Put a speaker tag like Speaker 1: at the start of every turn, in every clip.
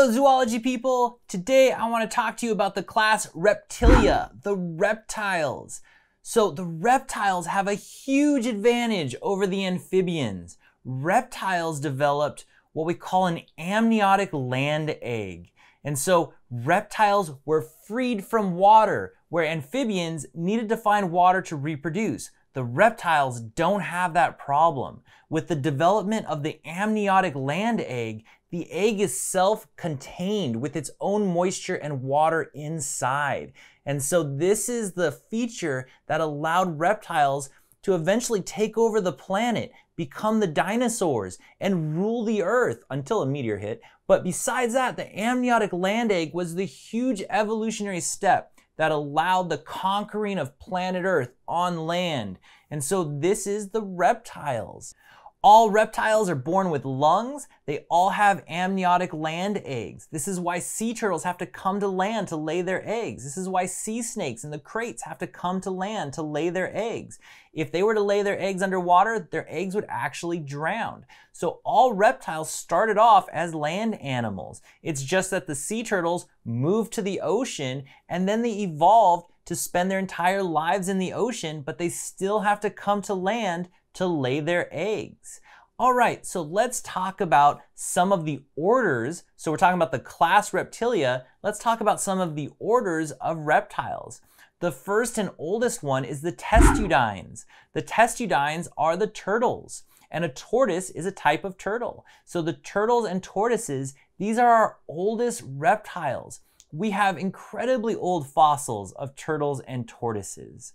Speaker 1: Hello, zoology people. Today I want to talk to you about the class Reptilia, the reptiles. So the reptiles have a huge advantage over the amphibians. Reptiles developed what we call an amniotic land egg. And so reptiles were freed from water, where amphibians needed to find water to reproduce. The reptiles don't have that problem. With the development of the amniotic land egg, the egg is self-contained with its own moisture and water inside. And so this is the feature that allowed reptiles to eventually take over the planet, become the dinosaurs, and rule the earth until a meteor hit. But besides that, the amniotic land egg was the huge evolutionary step that allowed the conquering of planet Earth on land. And so this is the reptiles. All reptiles are born with lungs. They all have amniotic land eggs. This is why sea turtles have to come to land to lay their eggs. This is why sea snakes and the kraits have to come to land to lay their eggs. If they were to lay their eggs underwater, their eggs would actually drown. So all reptiles started off as land animals. It's just that the sea turtles moved to the ocean and then they evolved to spend their entire lives in the ocean, but they still have to come to land to lay their eggs. All right, so let's talk about some of the orders. So we're talking about the class Reptilia. Let's talk about some of the orders of reptiles. The first and oldest one is the testudines. The testudines are the turtles, and a tortoise is a type of turtle. So the turtles and tortoises, these are our oldest reptiles. We have incredibly old fossils of turtles and tortoises.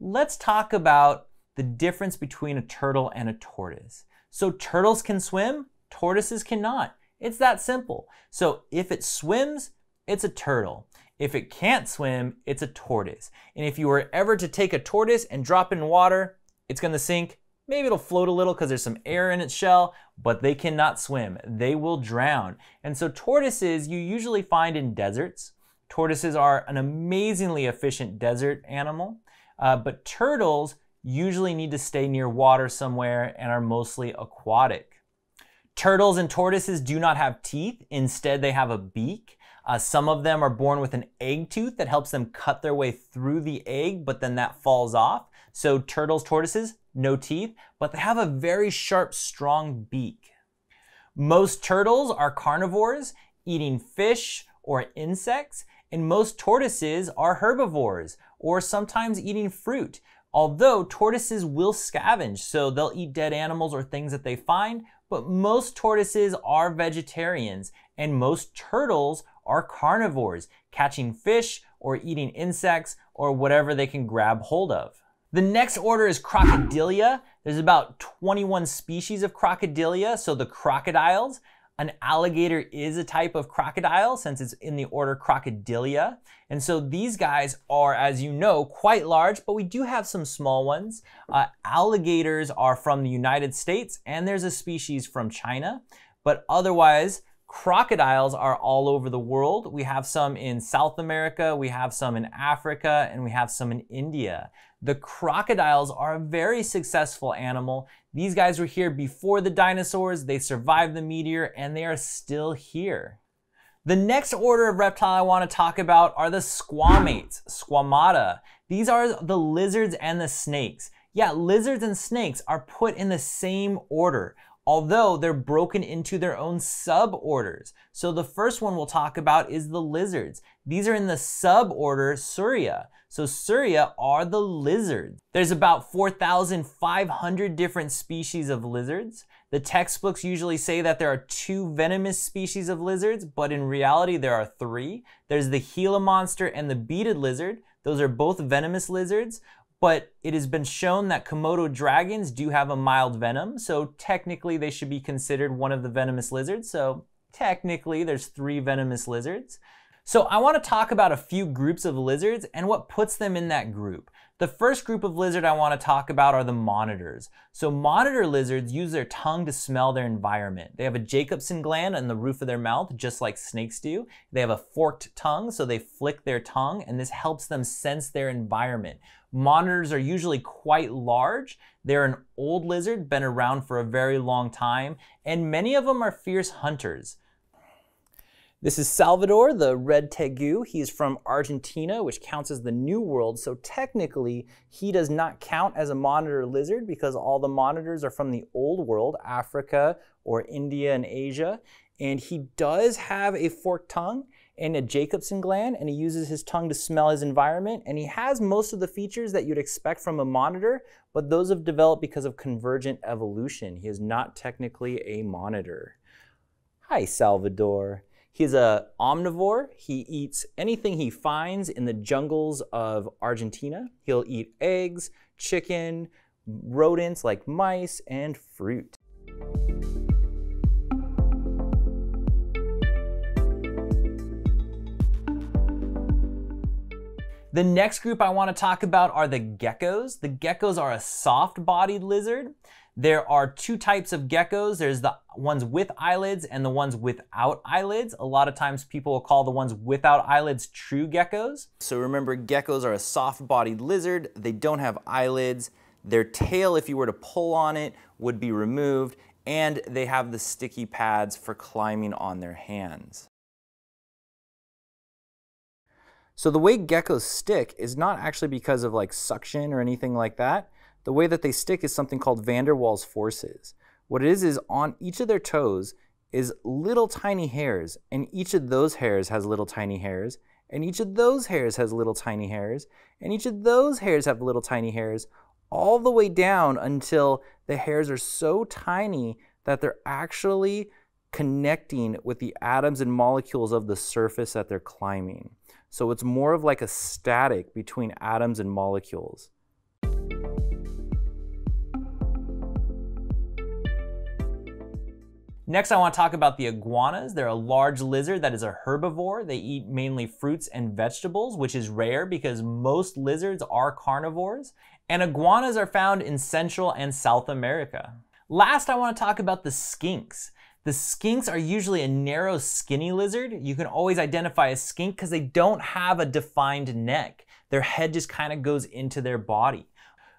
Speaker 1: Let's talk about the difference between a turtle and a tortoise. So turtles can swim, tortoises cannot. It's that simple. So if it swims, it's a turtle. If it can't swim, it's a tortoise. And if you were ever to take a tortoise and drop it in water, it's gonna sink. Maybe it'll float a little because there's some air in its shell, but they cannot swim. They will drown. And so tortoises you usually find in deserts. Tortoises are an amazingly efficient desert animal, uh, but turtles usually need to stay near water somewhere and are mostly aquatic. Turtles and tortoises do not have teeth. Instead, they have a beak. Uh, some of them are born with an egg tooth that helps them cut their way through the egg, but then that falls off. So turtles, tortoises, no teeth, but they have a very sharp, strong beak. Most turtles are carnivores, eating fish or insects, and most tortoises are herbivores, or sometimes eating fruit. Although tortoises will scavenge, so they'll eat dead animals or things that they find, but most tortoises are vegetarians and most turtles are carnivores, catching fish or eating insects or whatever they can grab hold of. The next order is Crocodilia. There's about 21 species of Crocodilia, so the crocodiles. An alligator is a type of crocodile since it's in the order Crocodilia. And so these guys are, as you know, quite large, but we do have some small ones. Uh, alligators are from the United States and there's a species from China, but otherwise, Crocodiles are all over the world. We have some in South America, we have some in Africa, and we have some in India. The crocodiles are a very successful animal. These guys were here before the dinosaurs, they survived the meteor, and they are still here. The next order of reptile I want to talk about are the squamates, squamata. These are the lizards and the snakes. Yeah, lizards and snakes are put in the same order although they're broken into their own suborders. So the first one we'll talk about is the lizards. These are in the suborder Sauria. So Sauria are the lizards. There's about 4,500 different species of lizards. The textbooks usually say that there are two venomous species of lizards, but in reality there are three. There's the Gila monster and the beaded lizard. Those are both venomous lizards, but it has been shown that Komodo dragons do have a mild venom, so technically they should be considered one of the venomous lizards. So technically there's three venomous lizards. So I want to talk about a few groups of lizards and what puts them in that group. The first group of lizard I want to talk about are the monitors. So monitor lizards use their tongue to smell their environment. They have a Jacobson gland on the roof of their mouth, just like snakes do. They have a forked tongue, so they flick their tongue, and this helps them sense their environment. Monitors are usually quite large. They're an old lizard, been around for a very long time, and many of them are fierce hunters. This is Salvador, the red tegu. He's from Argentina, which counts as the New World. So technically, he does not count as a monitor lizard because all the monitors are from the Old World, Africa or India and Asia. And he does have a forked tongue and a Jacobson gland, and he uses his tongue to smell his environment. And he has most of the features that you'd expect from a monitor, but those have developed because of convergent evolution. He is not technically a monitor. Hi, Salvador. He's a omnivore. He eats anything he finds in the jungles of Argentina. He'll eat eggs, chicken, rodents like mice, and fruit. The next group I want to talk about are the geckos. The geckos are a soft-bodied lizard. There are two types of geckos. There's the ones with eyelids and the ones without eyelids. A lot of times people will call the ones without eyelids true geckos. So remember, geckos are a soft-bodied lizard. They don't have eyelids. Their tail, if you were to pull on it, would be removed. And they have the sticky pads for climbing on their hands. So the way geckos stick is not actually because of like suction or anything like that. The way that they stick is something called van der Waals forces. What it is is on each of their toes is little tiny hairs, and each of those hairs has little tiny hairs, and each of those hairs has little tiny hairs, and each of those hairs have little tiny hairs, all the way down until the hairs are so tiny that they're actually connecting with the atoms and molecules of the surface that they're climbing. So it's more of like a static between atoms and molecules. Next, I want to talk about the iguanas. They're a large lizard that is a herbivore. They eat mainly fruits and vegetables, which is rare because most lizards are carnivores. And iguanas are found in Central and South America. Last, I want to talk about the skinks. The skinks are usually a narrow, skinny lizard. You can always identify a skink because they don't have a defined neck. Their head just kind of goes into their body.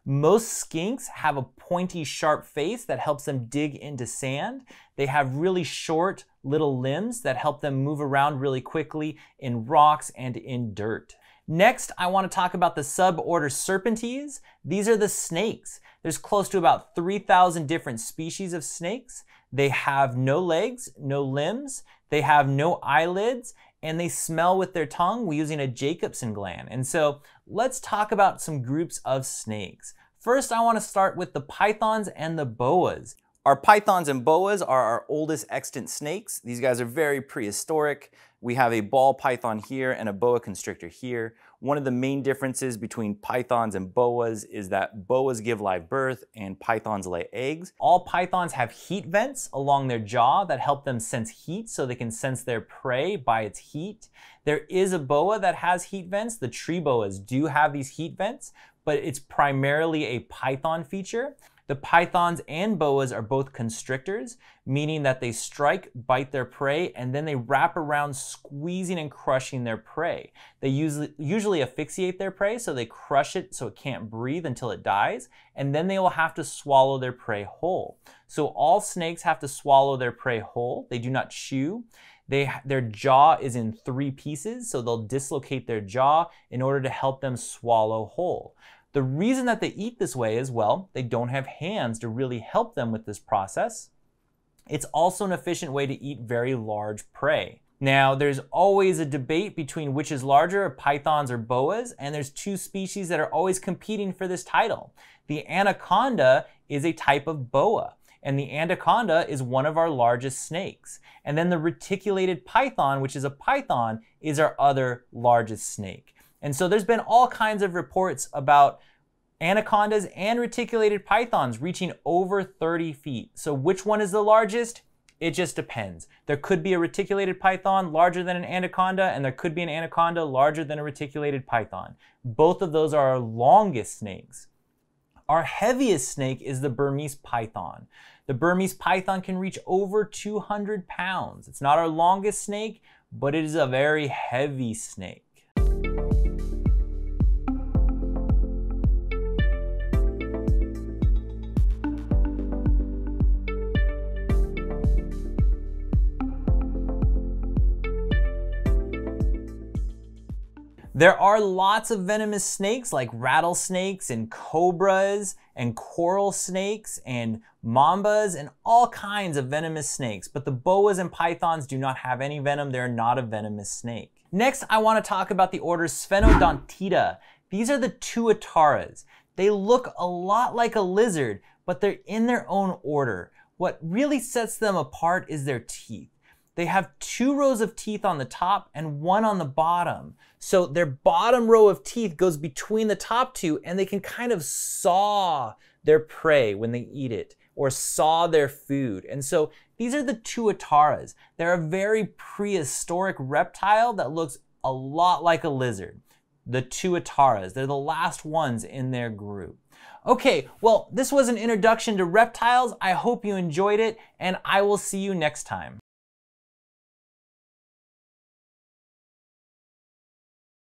Speaker 1: Most skinks have a pointy, sharp face that helps them dig into sand. They have really short little limbs that help them move around really quickly in rocks and in dirt. Next, I want to talk about the suborder Serpentes. These are the snakes. There's close to about 3,000 different species of snakes. They have no legs, no limbs, they have no eyelids, and they smell with their tongue using a Jacobson gland. And so let's talk about some groups of snakes. First, I want to start with the pythons and the boas. Our pythons and boas are our oldest extant snakes. These guys are very prehistoric. We have a ball python here and a boa constrictor here. One of the main differences between pythons and boas is that boas give live birth and pythons lay eggs. All pythons have heat vents along their jaw that help them sense heat so they can sense their prey by its heat. There is a boa that has heat vents. The tree boas do have these heat vents, but it's primarily a python feature. The pythons and boas are both constrictors, meaning that they strike, bite their prey, and then they wrap around squeezing and crushing their prey. They usually, usually asphyxiate their prey, so they crush it so it can't breathe until it dies, and then they will have to swallow their prey whole. So all snakes have to swallow their prey whole. They do not chew. They, their jaw is in three pieces, so they'll dislocate their jaw in order to help them swallow whole. The reason that they eat this way is, well, they don't have hands to really help them with this process. It's also an efficient way to eat very large prey. Now, there's always a debate between which is larger, pythons or boas, and there's two species that are always competing for this title. The anaconda is a type of boa and the anaconda is one of our largest snakes. And then the reticulated python, which is a python, is our other largest snake. And so there's been all kinds of reports about anacondas and reticulated pythons reaching over 30 feet. So which one is the largest? It just depends. There could be a reticulated python larger than an anaconda, and there could be an anaconda larger than a reticulated python. Both of those are our longest snakes. Our heaviest snake is the Burmese python. The Burmese python can reach over 200 pounds. It's not our longest snake, but it is a very heavy snake. There are lots of venomous snakes like rattlesnakes and cobras and coral snakes and mambas and all kinds of venomous snakes, but the boas and pythons do not have any venom. They're not a venomous snake. Next, I want to talk about the order Sphenodontida. These are the tuataras. They look a lot like a lizard, but they're in their own order. What really sets them apart is their teeth. They have two rows of teeth on the top and one on the bottom. So their bottom row of teeth goes between the top two and they can kind of saw their prey when they eat it or saw their food. And so these are the tuataras. They're a very prehistoric reptile that looks a lot like a lizard. The tuataras, they're the last ones in their group. Okay, well, this was an introduction to reptiles. I hope you enjoyed it, and I will see you next time.